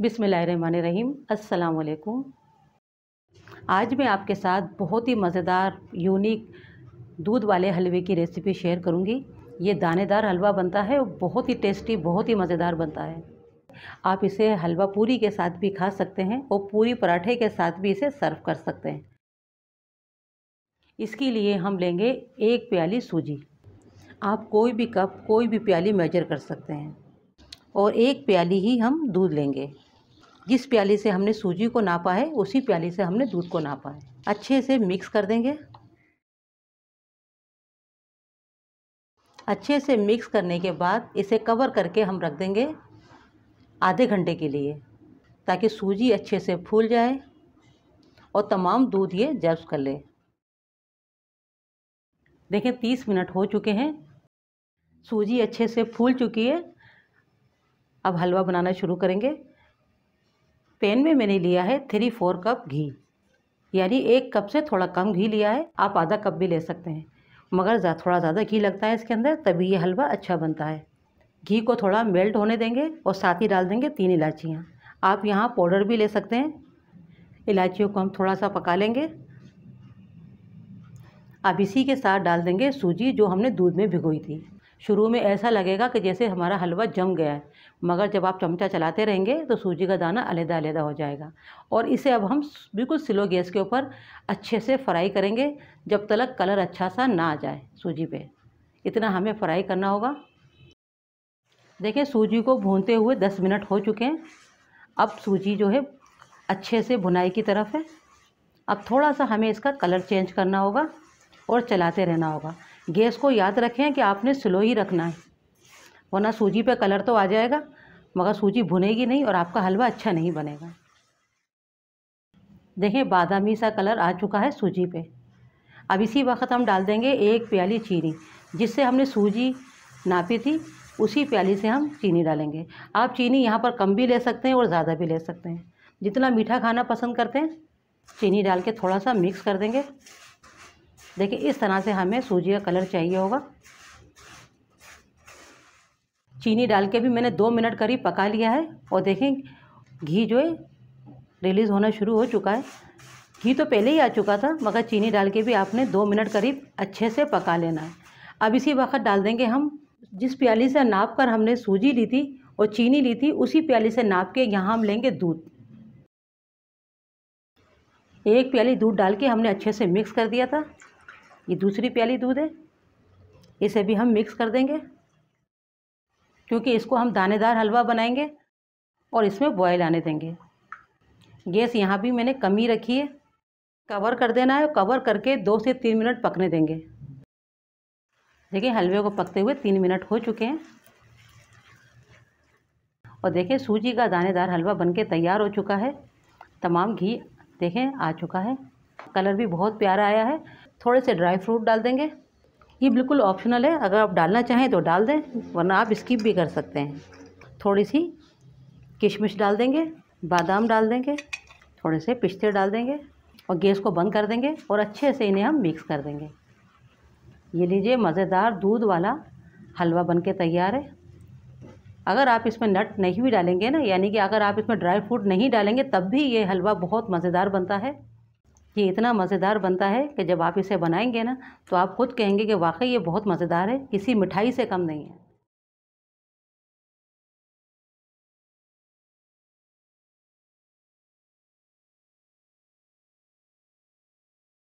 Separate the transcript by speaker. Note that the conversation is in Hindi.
Speaker 1: बिसमीम अस्सलाम आज मैं आपके साथ बहुत ही मज़ेदार, यूनिक दूध वाले हलवे की रेसिपी शेयर करूँगी। ये दानेदार हलवा बनता है और बहुत ही टेस्टी, बहुत ही मज़ेदार बनता है। आप इसे हलवा पूरी के साथ भी खा सकते हैं और पूरी पराठे के साथ भी इसे सर्व कर सकते हैं। इसके लिए हम लेंगे एक प्याली सूजी। आप कोई भी कप, कोई भी प्याली मेजर कर सकते हैं और एक प्याली ही हम दूध लेंगे। जिस प्याली से हमने सूजी को नापा है, उसी प्याली से हमने दूध को नापा है। अच्छे से मिक्स कर देंगे। अच्छे से मिक्स करने के बाद इसे कवर करके हम रख देंगे आधे घंटे के लिए, ताकि सूजी अच्छे से फूल जाए और तमाम दूध ये जब्स कर ले। देखें, तीस मिनट हो चुके हैं। सूजी अच्छे से फूल चुकी है। अब हलवा बनाना शुरू करेंगे। पैन में मैंने लिया है थ्री फोर कप घी। यानी एक कप से थोड़ा कम घी लिया है आप आधा कप भी ले सकते हैं। मगर जा, थोड़ा ज़्यादा घी लगता है इसके अंदर तभी ये हलवा अच्छा बनता है। घी को थोड़ा मेल्ट होने देंगे और साथ ही डाल देंगे तीन इलायचियाँ। आप यहाँ पाउडर भी ले सकते हैं। इलायचियों को हम थोड़ा सा पका लेंगे। अब इसी के साथ डाल देंगे सूजी जो हमने दूध में भिगोई थी। शुरू में ऐसा लगेगा कि जैसे हमारा हलवा जम गया है। मगर जब आप चमचा चलाते रहेंगे तो सूजी का दाना अलहदा अलहदा हो जाएगा। और इसे अब हम बिल्कुल स्लो गैस के ऊपर अच्छे से फ्राई करेंगे जब तक कलर अच्छा सा ना आ जाए सूजी पे। इतना हमें फ्राई करना होगा। देखिए, सूजी को भूनते हुए दस मिनट हो चुके हैं। अब सूजी जो है अच्छे से भुनाई की तरफ़ है। अब थोड़ा सा हमें इसका कलर चेंज करना होगा और चलाते रहना होगा। गैस को याद रखें कि आपने स्लो ही रखना है। वरना सूजी पे कलर तो आ जाएगा, मगर सूजी भुनेगी नहीं और आपका हलवा अच्छा नहीं बनेगा। देखें बादामी सा कलर आ चुका है सूजी पे। अब इसी वक्त हम डाल देंगे एक प्याली चीनी, जिससे हमने सूजी नापी थी, उसी प्याली से हम चीनी डालेंगे। आप चीनी यहाँ पर कम भी ले सकते हैं और ज़्यादा भी ले सकते हैं। जितना मीठा खाना पसंद करते हैं, चीनी डाल के थोड़ा सा मिक्स कर देंगे। देखिए, इस तरह से हमें सूजी का कलर चाहिए होगा। चीनी डाल के भी मैंने दो मिनट करीब पका लिया है और देखें, घी जो है रिलीज़ होना शुरू हो चुका है। घी तो पहले ही आ चुका था, मगर चीनी डाल के भी आपने दो मिनट करीब अच्छे से पका लेना है। अब इसी वक्त डाल देंगे हम, जिस प्याली से नाप कर हमने सूजी ली थी और चीनी ली थी, उसी प्याली से नाप के यहाँ हम लेंगे दूध। एक प्याली दूध डाल के हमने अच्छे से मिक्स कर दिया था। ये दूसरी प्याली दूध है। इसे भी हम मिक्स कर देंगे। क्योंकि इसको हम दानेदार हलवा बनाएँगे और इसमें बॉयल आने देंगे। गैस यहाँ भी मैंने कमी रखी है। कवर कर देना है कवर करके दो से तीन मिनट पकने देंगे। देखिए, हलवे को पकते हुए तीन मिनट हो चुके हैं। और देखिए, सूजी का दानेदार हलवा बनके तैयार हो चुका है। तमाम घी, देखें, आ चुका है। कलर भी बहुत प्यारा आया है। थोड़े से ड्राई फ्रूट डाल देंगे। ये बिल्कुल ऑप्शनल है। अगर आप डालना चाहें तो डाल दें, वरना आप स्किप भी कर सकते हैं। थोड़ी सी किशमिश डाल देंगे, बादाम डाल देंगे, थोड़े से पिस्ते डाल देंगे और गैस को बंद कर देंगे और अच्छे से इन्हें हम मिक्स कर देंगे। ये लीजिए मज़ेदार दूध वाला हलवा बन के तैयार है। अगर आप इसमें नट नहीं भी डालेंगे ना, यानी कि अगर आप इसमें ड्राई फ्रूट नहीं डालेंगे, तब भी ये हलवा बहुत मज़ेदार बनता है। ये इतना मज़ेदार बनता है कि जब आप इसे बनाएँगे ना तो आप खुद कहेंगे कि वाकई ये बहुत मज़ेदार है, किसी मिठाई से कम नहीं है।